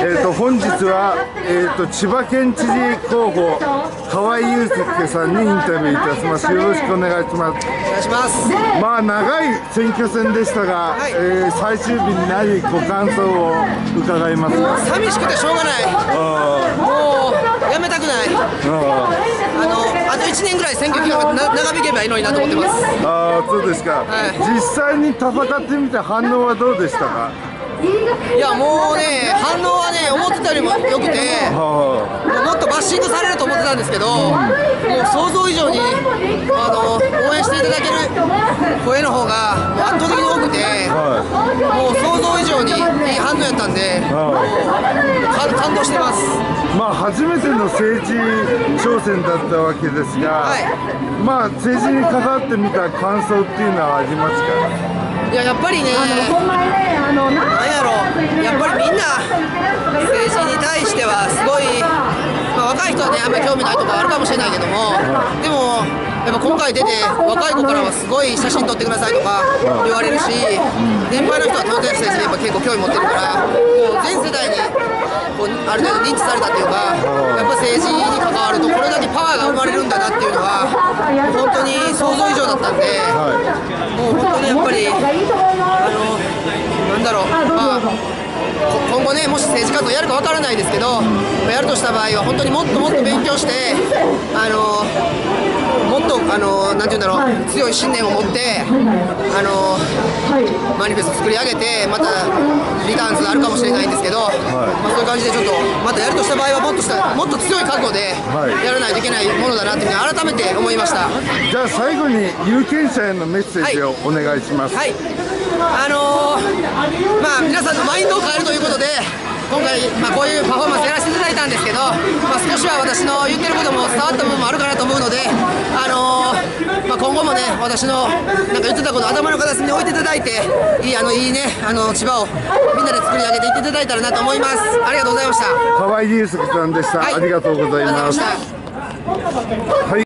えー、と本日は、えー、と千葉県知事候補河合祐介さんにインタビューいたします。よろしくお願いします。お願いします。まあ長い選挙戦でしたが、はい。えー最終日になりご感想を伺いますが寂しくてしょうがない。もうやめたくない。ああのあと1年ぐらい選挙期間がな長引けばいいのになと思ってます。ーあーそうですか、はい。実際に戦ってみて反応はどうでしたか？いやもうね反応はね思ってたよりも良くてはもうもっとバッシングされると思ってたんですけどもう想像以上にあの応援していただける声の方がもう圧倒的に多くてはもう想像以上にいい反応やったんで感感動してます。いまあ初めての政治挑戦だったわけですが、はい。まあ政治に関わってみた感想っていうのはありますか？いややっぱりね興味ないとかあるかもしれないけどもでもやっぱ今回出て若い子からはすごい写真撮ってくださいとか言われるし年配の人は当然政治にやっぱ結構興味持ってるからもう全世代にこうある程度認知されたっていうかやっぱ政治に関わるとこれだけパワーが生まれるんだなっていうのは本当に想像以上だったんで。もう本当にやっぱり、あのなんだろう、まあ、こ今後ね、もし政治活動やるかわからないですけど、まあやるとした場合は、本当にもっともっと勉強して、あのもっとあのなんていうんだろう、強い信念を持って、あのマニフェスト作り上げて、またリターンズがあるかもしれないんですけど、まあ、そういう感じで、ちょっとまたやるとした場合は、もっとしたもっと強い覚悟ではいやらないといけないものだなっていうふうに改めて思いました。いじゃあ最後に有権者へのメッセージをお願いします、はい、あのーまあ皆さんのマインドを変えるということで、今回、まあ、こういうパフォーマンスやらせていただいたんですけど、まあ、少しは私の言ってることも伝わった部分もあるかなと思うので、あのーまあ、今後もね、私のなんか言ってたことを頭の片隅に置いていただいて、いいあのいいね、あの千葉をみんなで作り上げていっていただいたらなと思います。ありがとうございました。河合祐介さんでした、はい。ありがとうございました。はい